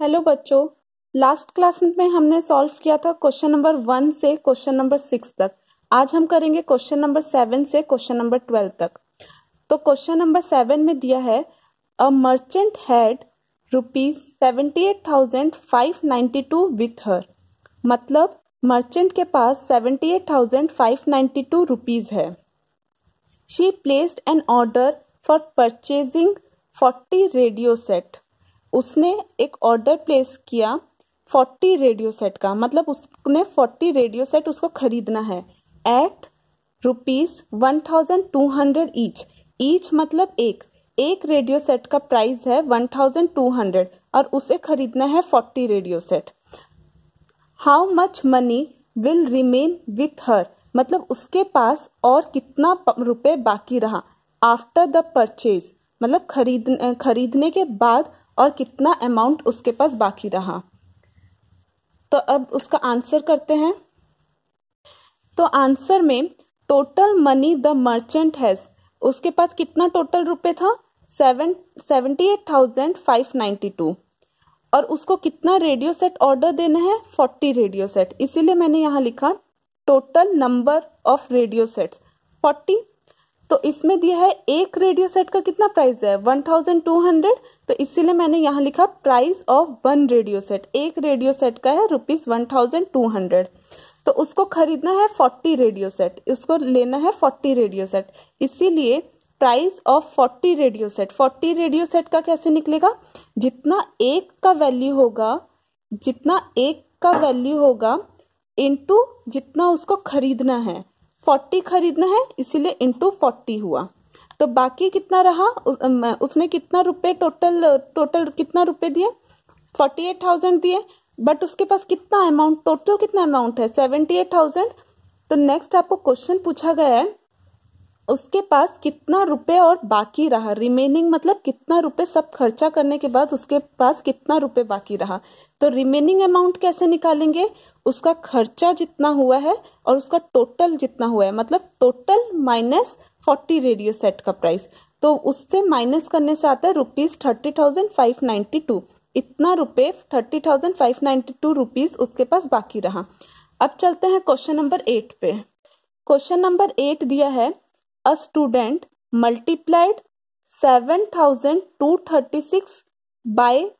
Hello बच्चों। Last class में हमने सॉल्व किया था क्वेश्चन नंबर वन से क्वेश्चन नंबर सिक्स तक। आज हम करेंगे क्वेश्चन नंबर सेवन से क्वेश्चन नंबर ट्वेल्व तक। तो क्वेश्चन नंबर सेवन में दिया है a merchant had rupees seventy eight thousand five ninety two with her मतलब मर्चेंट के पास seventy eight thousand five ninety two rupees है। She placed an order for purchasing forty radio set उसने एक order place किया forty radio set का। मतलब उसने forty radio set उसको खरीदना है। At rupees one thousand two hundred each each मतलब एक। एक रेडियो सेट का प्राइस है वन थाउज़ेंड टू हंड्रेड और उसे खरीदना है forty radio set how much money will remain with her मतलब उसके पास और कितना रुपए बाकी रहा। आफ्टर द परचेज मतलब खरीद खरीदने के बाद और कितना अमाउंट उसके पास बाकी रहा। तो अब उसका आंसर करते हैं। तो आंसर में total money the merchant has उसके पास कितना टोटल रुपए था? Seven seventy eight thousand five ninety two और उसको कितना रेडियो सेट ऑर्डर देना है? फोर्टी रेडियो सेट इसीलिए मैंने यहाँ लिखा total number of radio sets forty तो इसमें दिया है, एक रेडियो सेट का कितना प्राइस है? वन थाउज़ेंड टू हंड्रेड तो इसीलिए मैंने यहाँ लिखा price of one radio set एक रेडियो सेट का है rupees one thousand two hundred तो उसको खरीदना है फोर्टी रेडियो सेट उसको लेना है फोर्टी रेडियो सेट इसीलिए price of forty radio set forty radio set का कैसे निकलेगा? जितना एक का वैल्यू होगा, जितना एक का वैल्यू होगा इंटू जितना उसको खरीदना है। फोर्टी खरीदना है, इसीलिए इंटू फोर्टी हुआ। तो बाकी कितना रहा? उस, उसने कितना रुपए टोटल टोटल कितना रुपए दिए फोर्टी एट थाउज़ेंड दिए। बट उसके पास कितना अमाउंट टोटल कितना अमाउंट है? सेवेंटी एट थाउज़ेंड तो नेक्स्ट आपको क्वेश्चन पूछा गया है उसके पास कितना रुपए और बाकी रहा? रिमेनिंग मतलब कितना रुपए सब खर्चा करने के बाद उसके पास कितना रुपए बाकी रहा? तो रिमेनिंग अमाउंट कैसे निकालेंगे? उसका खर्चा जितना हुआ है और उसका टोटल जितना हुआ है। मतलब total minus forty radio set का प्राइस। तो उससे माइनस करने से आता है rupees thirty thousand five ninety two. इतना रुपए thirty thousand five ninety two rupees उसके पास बाकी रहा। अब चलते हैं क्वेश्चन नंबर एट पे। क्वेश्चन नंबर एट दिया है, a student multiplied seven thousand two thirty six by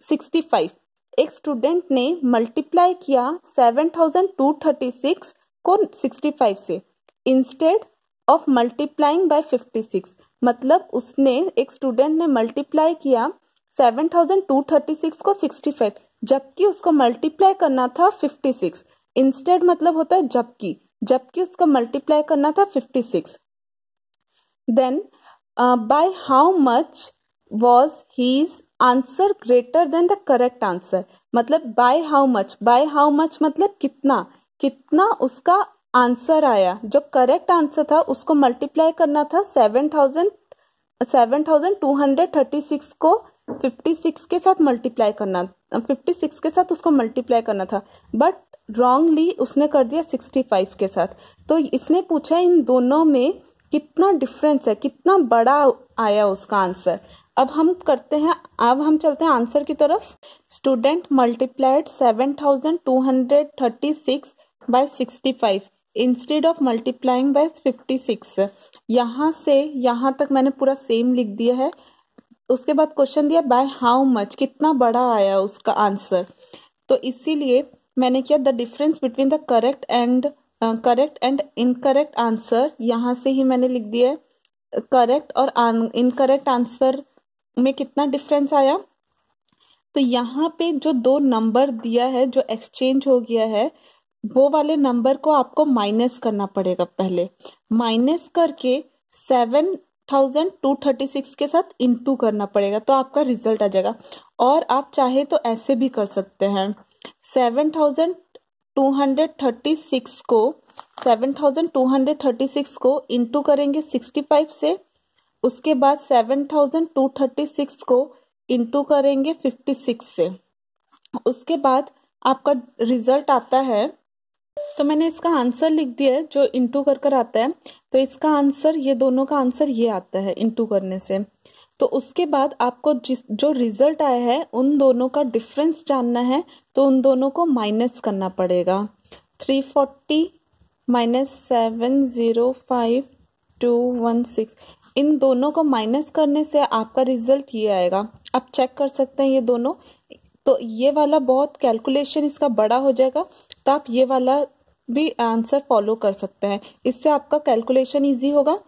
sixty five. एक स्टूडेंट ने मल्टीप्लाई किया seven thousand two thirty six को सिक्सटी फाइव से। Instead of multiplying by fifty six मतलब उसने, एक स्टूडेंट ने मल्टीप्लाई किया seven thousand two thirty six को सिक्सटी फाइव जबकि उसको मल्टीप्लाई करना था फिफ्टी सिक्स इंस्टेड मतलब होता है जबकि जबकि उसको मल्टीप्लाई करना था fifty six then by how much was his answer greater than the correct answer मतलब by how much by how much मतलब कितना कितना उसका आंसर आया। जो करेक्ट आंसर था, उसको मल्टीप्लाई करना था seven thousand seven thousand two hundred thirty six को फिफ्टी सिक्स के साथ मल्टीप्लाई करना फिफ्टी सिक्स के साथ उसको मल्टीप्लाई करना था। बट रॉन्गली उसने कर दिया सिक्सटी फाइव के साथ। तो इसने पूछा इन दोनों में कितना डिफरेंस है, कितना बड़ा आया उसका आंसर अब हम करते हैं, अब हम चलते हैं आंसर की तरफ़। Student multiplied seven thousand two hundred thirty six by sixty five instead of multiplying by fifty six यहाँ से, यहाँ तक मैंने पूरा सेम लिख दिया है। उसके बाद क्वेश्चन दिया बाय हाउ मच कितना बड़ा आया उसका आंसर तो इसीलिए मैंने किया the difference between the correct and correct and incorrect answer यहाँ से ही मैंने लिख दिया है करेक्ट और इनकरेक्ट आंसर में कितना डिफरेंस आया? तो यहाँ पे जो दो नंबर दिया है, जो एक्सचेंज हो गया है वो वाले नंबर को आपको माइनस करना पड़ेगा पहले। माइनस करके seven thousand two thirty six के साथ इंटू करना पड़ेगा तो आपका रिज़ल्ट आ जाएगा। और आप चाहे तो ऐसे भी कर सकते हैं। Seven thousand two hundred thirty six को seven thousand two hundred thirty six को इंटू करेंगे सिक्सटी फाइव से, उसके बाद seven thousand two thirty six को इंटू करेंगे फिफ्टी सिक्स से। उसके बाद आपका रिज़ल्ट आता है तो मैंने इसका आंसर लिख दिया है, जो इंटू कर कर आता है। तो इसका आंसर ये दोनों का आंसर ये आता है इंटू करने से। तो उसके बाद आपको जिस, जो रिज़ल्ट आया है, उन दोनों का डिफरेंस जानना है तो उन दोनों को माइनस करना पड़ेगा। Three forty minus seven zero five two one six इन दोनों को माइनस करने से आपका रिज़ल्ट ये आएगा। आप चेक कर सकते हैं ये दोनों। तो ये वाला बहुत कैलकुलेशन इसका बड़ा हो जाएगा तो आप ये वाला भी आंसर फॉलो कर सकते हैं। इससे आपका कैलकुलेशन ईजी होगा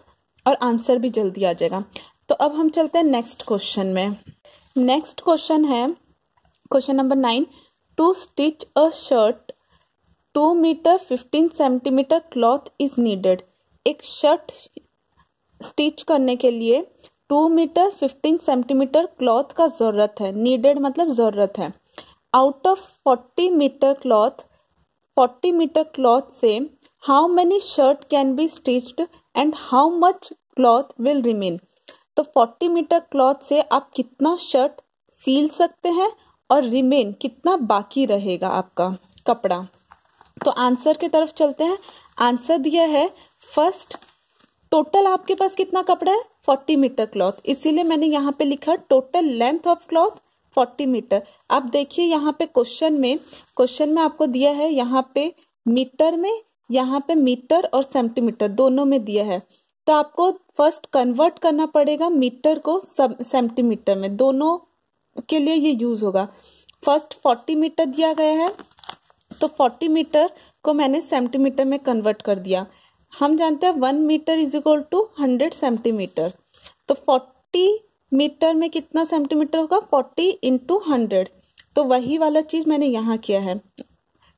और आंसर भी जल्दी आ जाएगा। तो अब हम चलते हैं नेक्स्ट क्वेश्चन में। नेक्स्ट क्वेश्चन है question number nine to stitch a shirt two metre fifteen centimetre cloth is needed एक शर्ट स्टिच करने के लिए two metre fifteen centimetre cloth का ज़रूरत है। नीडेड मतलब ज़रूरत है। Out of forty metre cloth forty metre cloth से how many shirt can be stitched and how much cloth will remain. तो फोर्टी मीटर क्लॉथ से आप कितना शर्ट सील सकते हैं और रिमेन कितना बाकी रहेगा आपका कपड़ा? तो आंसर की तरफ़ चलते हैं। आंसर दिया है, फ़र्स्ट, टोटल आपके पास कितना कपड़ा है? Forty metre cloth. इसीलिए मैंने यहाँ पे लिखा, total length of cloth forty metre. आप देखिए यहाँ पे क्वेश्चन में क्वेश्चन में आपको दिया है यहाँ पे मीटर में, यहाँ पे मीटर और सेंटीमीटर, दोनों में दिया है। तो आपको फ़र्स्ट कन्वर्ट करना पड़ेगा मीटर को सेंटीमीटर में, दोनों के लिए ये यूज़ होगा। फ़र्स्ट फोर्टी मीटर दिया गया है तो फोर्टी मीटर को मैंने सेंटीमीटर में कन्वर्ट कर दिया। हम जानते हैं one metre is equal to hundred centimetre तो फोर्टी मीटर में कितना सेंटीमीटर होगा? फोर्टी इंटू हंड्रेड तो वही वाला चीज़ मैंने यहाँ किया है।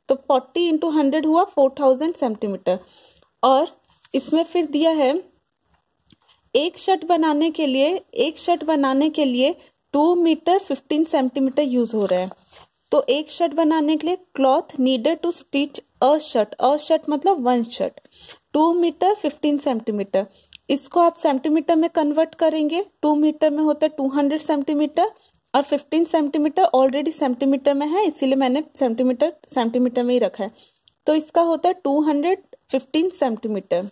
तो फोर्टी इंटू हंड्रेड हुआ फोर थाउज़ेंड सेंटीमीटर। और इसमें फिर दिया है, एक शर्ट बनाने के लिए, एक शर्ट बनाने के लिए two metre fifteen centimetre use हो रहा है। तो एक शर्ट बनाने के लिए cloth needed to stitch a shirt a shirt मतलब one shirt two metre fifteen centimetre. इसको आप सेंटीमीटर में कन्वर्ट करेंगे टू मीटर में होता है टू हंड्रेड सेंटीमीटर और फिफ्टीन सेंटीमीटर ऑलरेडी सेंटीमीटर में है, इसीलिए मैंने सेंटीमीटर सेंटीमीटर में ही रखा है। तो इसका होता है टू हंड्रेड फिफ्टीन सेंटीमीटर।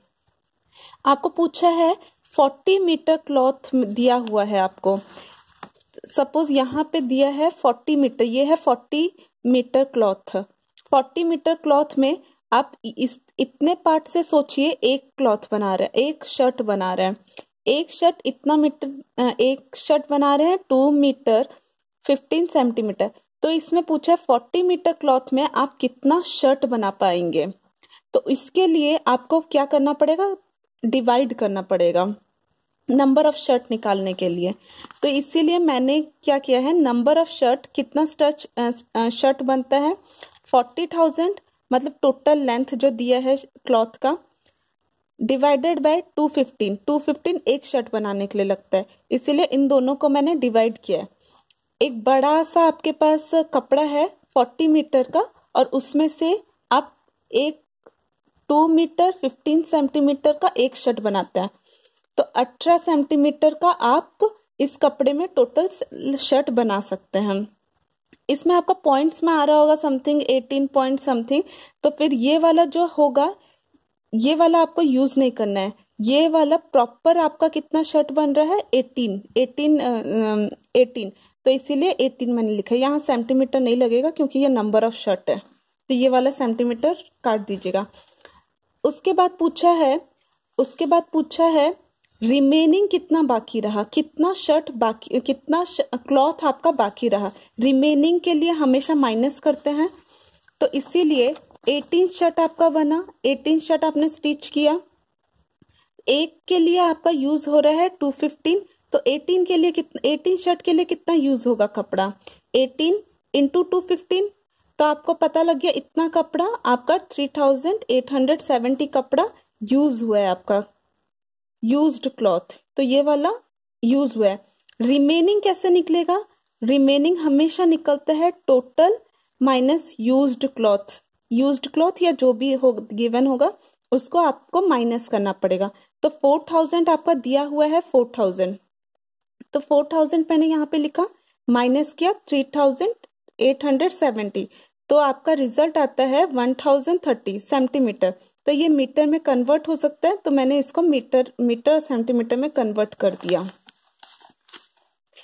आपको पूछा है फोर्टी मीटर क्लॉथ दिया हुआ है आपको। सपोज़ यहाँ पे दिया है फोर्टी मीटर ये है forty metre cloth forty metre cloth में आप इस इतने पार्ट से सोचिए, एक क्लॉथ बना रहे हैं, एक शर्ट बना रहे हैं। एक शर्ट इतना मीटर एक शर्ट बना रहे हैं टू मीटर फिफ्टीन सेंटीमीटर तो इसमें पूछा फोर्टी मीटर क्लॉथ में आप कितना शर्ट बना पाएँगे? तो इसके लिए आपको क्या करना पड़ेगा? डिवाइड करना पड़ेगा। नंबर ऑफ़ शर्ट निकालने के लिए। तो इसीलिए मैंने क्या किया है नंबर ऑफ़ शर्ट कितना स्टच शर्ट बनता है? फोर्टी थाउज़ेंड मतलब टोटल लेंथ जो दिया है क्लॉथ का divided by two fifteen two fifteen एक शर्ट बनाने के लिए लगता है। इसीलिए इन दोनों को मैंने डिवाइड किया है। एक बड़ा सा आपके पास कपड़ा है फोर्टी मीटर का और उसमें से आप एक टू मीटर फिफ्टीन सेंटीमीटर का एक शर्ट बनाते हैं। तो अठारह सेंटीमीटर का आप इस कपड़े में टोटल शर्ट बना सकते हैं। इसमें आपका पॉइंट्स में आ रहा होगा समथिंग एटीन पॉइंट समथिंग तो फिर ये वाला जो होगा, ये वाला आपको यूज़ नहीं करना है। ये वाला प्रॉपर आपका कितना शर्ट बन रहा है? एटीन एटीन एटीन तो इसीलिए एटीन मैंने लिखा है। यहाँ सेंटीमीटर नहीं लगेगा क्योंकि ये नंबर ऑफ़ शर्ट है। तो ये वाला सेंटीमीटर काट दीजिएगा। उसके बाद पूछा है, उसके बाद पूछा है रिमेनिंग कितना बाकी रहा? कितना शर्ट बाकी, कितना क्लॉथ आपका बाकी रहा? रिमेनिंग के लिए हमेशा माइनस करते हैं। तो इसीलिए 18 शर्ट आपका बना 18 शर्ट आपने स्टिच किया। एक के लिए आपका यूज़ हो रहा है 215 तो 18 के लिए कितना 18 शर्ट के लिए कितना यूज़ होगा कपड़ा? 18 इंटू टू फिफ्टीन तो आपको पता लग गया इतना कपड़ा, आपका 3870 कपड़ा यूज़ हुआ है आपका। यूज्ड क्लॉथ तो ये वाला यूज़ हुआ है। रिमेनिंग कैसे निकलेगा? रिमेनिंग हमेशा निकलता है total minus used cloth used cloth या जो भी हो गिवन होगा, उसको आपको माइनस करना पड़ेगा। तो फोर थाउज़ेंड आपका दिया हुआ है फोर थाउज़ेंड तो फोर थाउज़ेंड मैंने यहाँ पे लिखा माइनस किया three thousand eight hundred seventy तो आपका रिज़ल्ट आता है वन थाउज़ेंड थर्टी सेंटीमीटर तो ये मीटर में कन्वर्ट हो सकता है तो मैंने इसको मीटर मीटर सेंटीमीटर में कन्वर्ट कर दिया।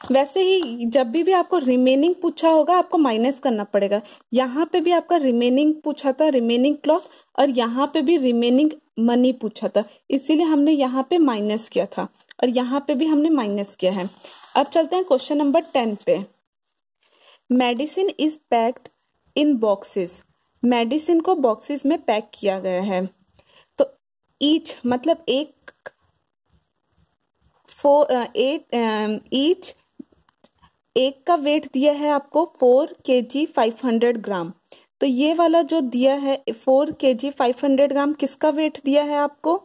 वैसे ही जब भी भी आपको रिमेनिंग पूछा होगा, आपको माइनस करना पड़ेगा। यहाँ पे भी आपका रिमेनिंग पूछा था रिमेनिंग क्लॉक और यहाँ पे भी रिमेनिंग मनी पूछा था। इसीलिए हमने यहाँ पे माइनस किया था, और यहाँ पे भी हमने माइनस किया है। अब चलते हैं क्वेश्चन नंबर टेन पे। Medicine is packed in boxes medicine को बॉक्सेस में पैक किया गया है। तो ईच मतलब एक फोर एट ईच एक का वेट दिया है आपको फोर के जी फाइव हंड्रेड ग्राम। तो ये वाला जो दिया है फोर के जी फाइव हंड्रेड ग्राम, किसका वेट दिया है आपको?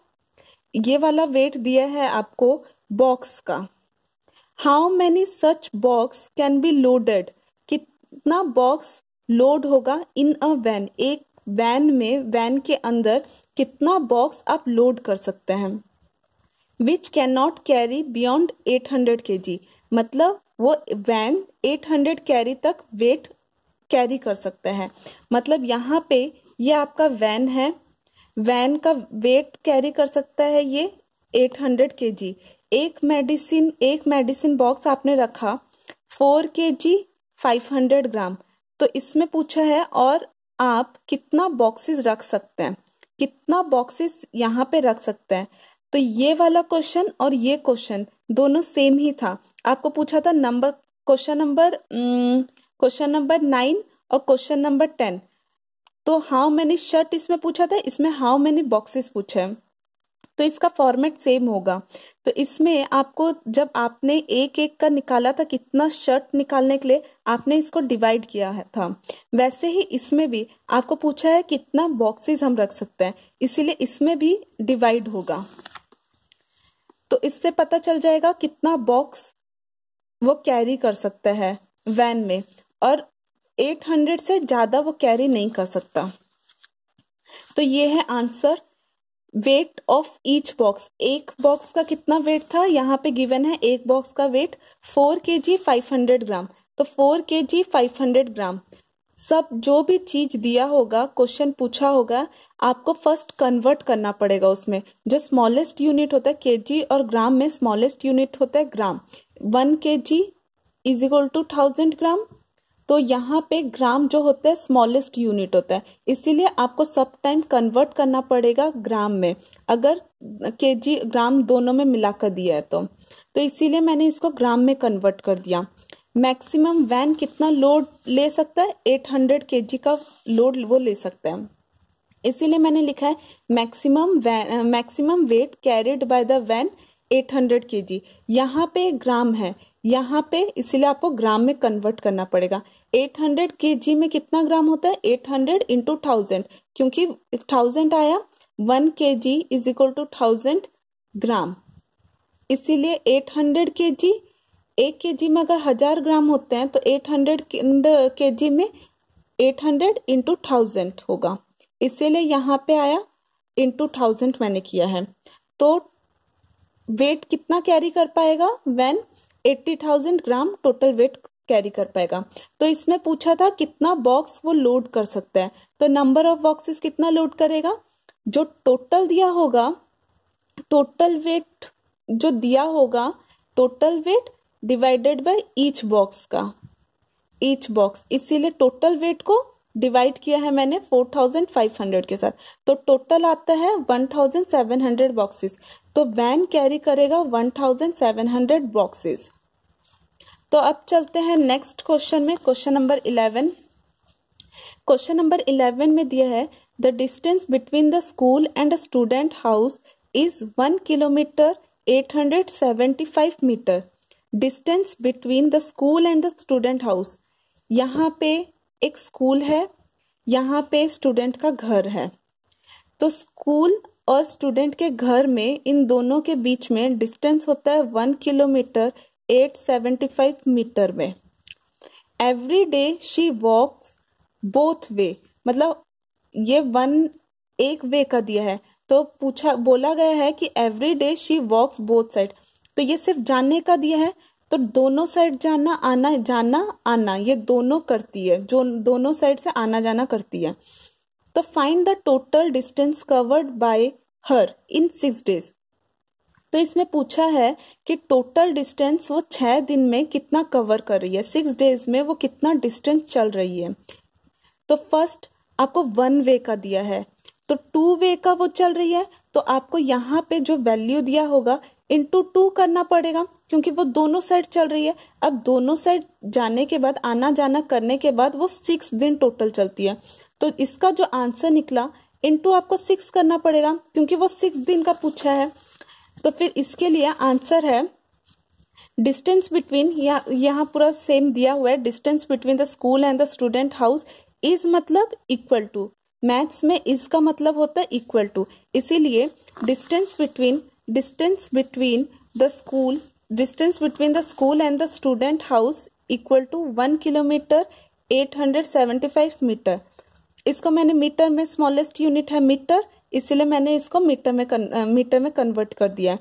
ये वाला वेट दिया है आपको बॉक्स का। How many such box can be loaded कितना बॉक्स लोड होगा इन अ वैन। एक वैन में, वैन के अंदर कितना बॉक्स आप लोड कर सकते हैं। Which can not carry beyond eight hundred K G मतलब वो वैन एट हंड्रेड कैरी तक वेट कैरी कर सकते हैं। मतलब यहाँ पे ये आपका वैन है। वैन का वेट कैरी कर सकता है ये 800 हंड्रेड के जी एक मेडिसिन एक मेडिसिन बॉक्स आपने रखा। फोर के जी फाइव ग्राम तो इसमें पूछा है, और आप कितना बॉक्सेस रख सकते हैं? कितना बॉक्सेस यहाँ पे रख सकते हैं? तो ये वाला क्वेश्चन और ये क्वेश्चन दोनों सेम ही था। आपको पूछा था number question number question number nine और क्वेश्चन नंबर टेन तो हाउ मैनी शर्ट इसमें पूछा था? इसमें हाउ मैनी बॉक्सेस पूछे हैं? तो इसका फॉर्मेट सेम होगा। तो इसमें आपको जब आपने एक एक का निकाला था, कितना शर्ट निकालने के लिए आपने इसको डिवाइड किया है था। वैसे ही इसमें भी आपको पूछा है कितना बॉक्सेस हम रख सकते हैं, इसीलिए इसमें भी डिवाइड होगा। तो इससे पता चल जाएगा कितना बॉक्स वो कैरी कर सकता है वैन में, और 800 से ज़्यादा वो कैरी नहीं कर सकता। तो ये है answer weight of each box एक बॉक्स का कितना वेट था? यहाँ पे गिवन है एक बॉक्स का वेट फोर के जी फाइव हंड्रेड ग्राम तो फोर के जी फाइव हंड्रेड ग्राम सब जो भी चीज़ दिया होगा क्वेश्चन पूछा होगा, आपको फ़र्स्ट कन्वर्ट करना पड़ेगा उसमें। जो स्मॉलेस्ट यूनिट होता है केजी और ग्राम में स्मॉलेस्ट यूनिट होता है gram one K G is equal to thousand gram तो यहाँ पे ग्राम जो होता है स्मॉलेस्ट यूनिट होता है। इसीलिए आपको सब टाइम कन्वर्ट करना पड़ेगा ग्राम में। अगर केजी, ग्राम दोनों में मिलाकर दिया है तो। तो इसीलिए मैंने इसको ग्राम में कन्वर्ट कर दिया। मैक्सिमम वैन कितना लोड ले सकता है? 800 हंड्रेड के जी का लोड वो ले सकता है। इसीलिए मैंने लिखा है maximum maximum weight carried by the van 800 hundred K G यहाँ पे ग्राम है। यहाँ पे इसीलिए आपको ग्राम में कन्वर्ट करना पड़ेगा। 800 हंड्रेड के जी में कितना ग्राम होता है? 800 हंड्रेड इंटू थाउज़ेंड क्योंकि थाउज़ेंड आया one K G is equal to thousand gram. इसीलिए 800 हंड्रेड के जी एक के जी में अगर हज़ार ग्राम होते हैं तो 800 हंड्रेड के जी में 800 हंड्रेड इंटू थाउज़ेंड होगा। इसीलिए यहाँ पे आया इंटू थाउज़ेंड मैंने किया है। तो वेट कितना कैरी कर पाएगा? Van eighty thousand gram total weight carry कर पाएगा। तो इसमें पूछा था, कितना बॉक्स वो लोड कर सकता है? तो नंबर ऑफ़ बॉक्सेस कितना लोड करेगा? जो टोटल दिया होगा टोटल वेट जो दिया होगा total weight divided by each box का। ईच बॉक्स इसीलिए टोटल वेट को डिवाइड किया है मैंने 4500 के साथ। तो टोटल आता है 1700 बॉक्सेस। तो वैन कैरी करेगा 1700 बॉक्सेस। तो अब चलते हैं नेक्स्ट क्वेश्चन में, question number eleven. Question number eleven में दिया है, the distance between the school and student house is one kilometre eight hundred seventy five metre. Distance between the school and the student house. यहाँ पे एक school है, यहाँ पे student का घर है। तो स्कूल और स्टूडेंट के घर में, इन दोनों के बीच में डिस्टेंस होता है वन किलोमीटर 875 मीटर में। Every day she walks both way मतलब ये वन एक वे का दिया है। तो पूछा, बोला गया है कि every day she walks both side तो ये सिर्फ़ जानने का दिया है तो दोनों साइड जाना, आना जाना, आना, ये दोनों करती है। जो दोनों साइड से आना, जाना करती है। तो find the total distance covered by her in six days तो इसमें पूछा है कि टोटल डिस्टेंस वो छह दिन में कितना कवर कर रही है। सिक्स डेज़ में वो कितना डिस्टेंस चल रही है। तो फ़र्स्ट आपको वन वे का दिया है। तो टू वे का वो चल रही है। तो आपको यहाँ पे जो वैल्यू दिया होगा इंटू टू करना पड़ेगा। क्योंकि वो दोनों साइड चल रही है। अब दोनों साइड जाने के बाद आना जाना करने के बाद वो सिक्स दिन टोटल चलती है। तो इसका जो आंसर निकला इंटू आपको सिक्स करना पड़ेगा, क्योंकि वो सिक्स दिन का पूछा है। तो फिर इसके लिए आंसर है डिस्टेंस बिटवीन यहाँ पूरा सेम दिया हुआ है distance between the school and the student house is मतलब इक्वल टू मैथ्स में इसका मतलब होता है इक्वल टू इसीलिए distance between distance between the school distance between the school and the student house equal to one kilometre eight hundred seventy five metre इसको मैंने metre में स्मॉलेस्ट यूनिट है मीटर इसलिए मैंने इसको मीटर में मीटर में कन्वर्ट कर दिया।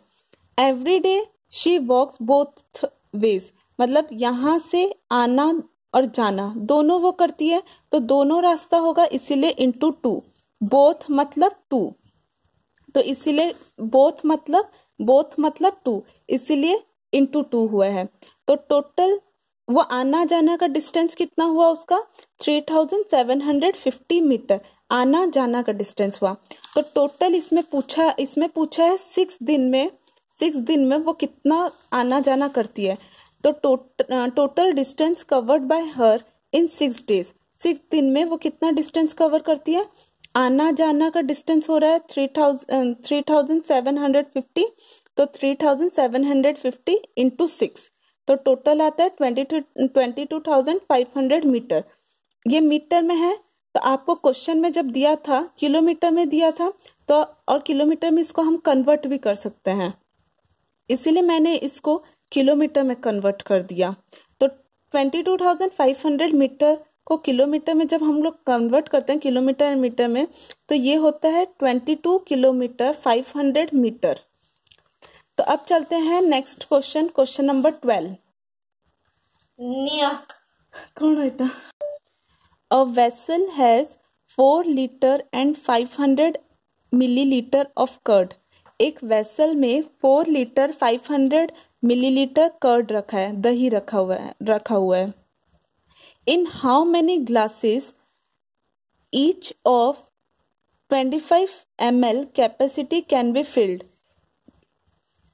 Every day she walks both ways मतलब यहाँ से आना और जाना। दोनों वो करती है तो दोनों रास्ता होगा इसीलिए इंटू टू बोथ मतलब टू तो इसीलिए बोथ मतलब बोथ मतलब टू इसीलिए इंटू टू हुआ है। तो टोटल वो आना जाना का डिस्टेंस कितना हुआ उसका? Three thousand seven hundred fifty metre आना जाना का डिस्टेंस हुआ। तो टोटल इसमें पूछा इसमें पूछा है सिक्स दिन में सिक्स दिन में वो कितना आना जाना करती है। तो total distance covered by her in six days six दिन में वो कितना डिस्टेंस कवर करती है? आना जाना का डिस्टेंस हो रहा है three thousand three thousand seven hundred fifty तो three thousand seven hundred fifty into six तो टोटल आता है twenty two twenty two thousand five hundred metre ये मीटर में है तो आपको क्वेश्चन में जब दिया था, किलोमीटर में दिया था तो और किलोमीटर में इसको हम कन्वर्ट भी कर सकते हैं। इसीलिए मैंने इसको किलोमीटर में कन्वर्ट कर दिया। तो twenty two thousand five hundred metre को किलोमीटर में जब हम लोग कन्वर्ट करते हैं, किलोमीटर मीटर में तो ये होता है twenty two kilometre five hundred metre तो अब चलते हैं next question question number twelve कौन बेटा a vessel has four litre and five hundred millilitre of curd एक वेसल में four litre five hundred millilitre curd रखा है दही रखा हुआ है रखा हुआ है। In how many glasses each of twenty five M L capacity can be filled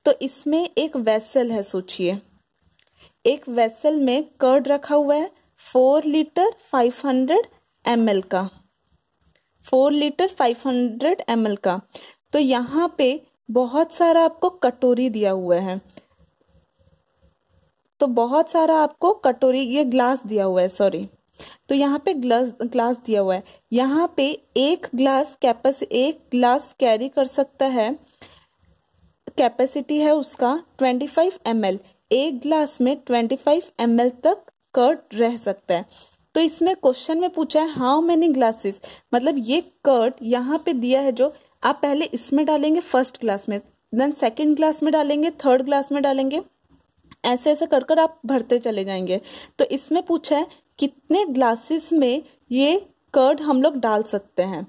तो इसमें एक वेसल है, सोचिए। एक वेसल में कर्ड रखा हुआ है four litre five hundred M का। Four litre five hundred M का। तो यहाँ पे बहुत सारा आपको कटोरी दिया हुआ है। तो बहुत सारा आपको कटोरी, ये ग्लास दिया हुआ है सॉरी तो यहाँ पे ग्लास ग्लास दिया हुआ है। यहाँ पे एक ग्लास कैपेस एक ग्लास कैरी कर सकता है। कैपेसिटी है उसका 25 फाइव एक ग्लास में 25 फाइव तक कर्ड रह सकता है। तो इसमें क्वेश्चन में पूछा है हाउ मेनी ग्लासेस मतलब ये कर्ड यहाँ पे दिया है जो आप पहले इसमें डालेंगे फ़र्स्ट ग्लास में देन सेकेंड ग्लास में डालेंगे थर्ड ग्लास में डालेंगे। ऐसे ऐसे कर कर आप भरते चले जाएँगे। तो इसमें पूछा है, कितने ग्लासेस में ये कर्ड हम लोग डाल सकते हैं?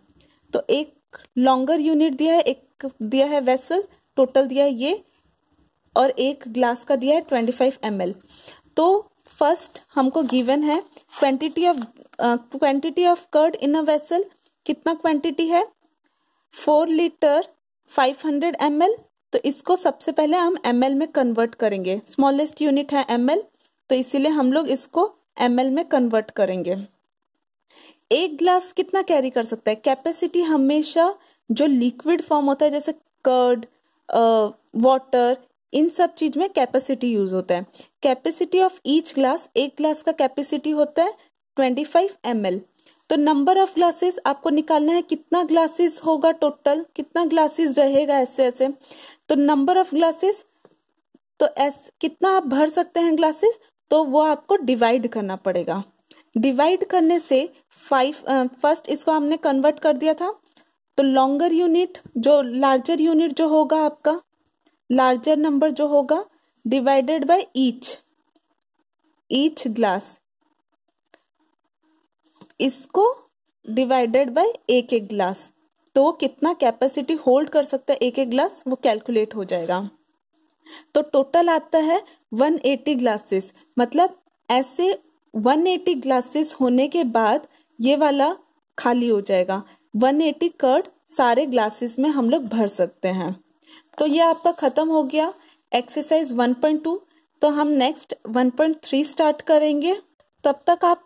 तो एक लॉन्गर यूनिट दिया है, एक दिया है वेसल टोटल दिया है ये और एक ग्लास का दिया है ट्वेंटी फाइव एम तो फ़र्स्ट हमको गिवन है quantity of quantity of curd in a vessel कितना क्वांटिटी है? Four litre five hundred M तो इसको सबसे पहले हम एम में कन्वर्ट करेंगे। स्मॉलेस्ट यूनिट है एम तो इसीलिए हम लोग इसको एम एल में कन्वर्ट करेंगे। एक ग्लास कितना कैरी कर सकता है? कैपेसिटी हमेशा जो लिक्विड फॉर्म होता है, जैसे कर्ड वाटर इन सब चीज़ में कैपेसिटी यूज़ होता है। कैपेसिटी ऑफ़ ईच ग्लास एक ग्लास का कैपेसिटी होता है ट्वेंटी फाइव एम एल तो नंबर ऑफ़ ग्लासेस आपको निकालना है, कितना ग्लासेस होगा टोटल कितना ग्लासेस रहेगा ऐसे ऐसे। तो नंबर ऑफ़ ग्लासेस तो एस कितना आप भर सकते हैं ग्लासेस तो वो आपको डिवाइड करना पड़ेगा। डिवाइड करने से फाइव फ़र्स्ट इसको हमने कन्वर्ट कर दिया था। तो लॉन्गर यूनिट जो लार्जर यूनिट जो होगा आपका लार्जर नंबर जो होगा divided by each each glass इसको डिवाइडेड बाय एक एक ग्लास तो कितना कैपेसिटी होल्ड कर सकता है एक एक ग्लास वो कैलकुलेट हो जाएगा। तो टोटल आता है 180 ग्लासेस मतलब ऐसे 180 ग्लासेस होने के बाद ये वाला खाली हो जाएगा। 180 कर्ड सारे ग्लासेस में हम लोग भर सकते हैं। तो ये आपका खत्म हो गया। एक्सरसाइज 1.2 तो हम नेक्स्ट 1.3 स्टार्ट करेंगे। तब तक आप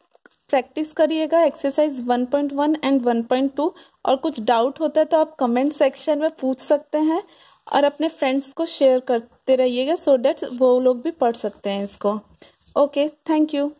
प्रैक्टिस करिएगा एक्सरसाइज 1.1 एंड 1.2 और कुछ डाउट होता है तो आप कमेंट सेक्शन में पूछ सकते हैं और अपने फ्रेंड्स को शेयर करते रहिएगा। सो डेट वो लोग भी पढ़ सकते हैं इसको। Okay thank you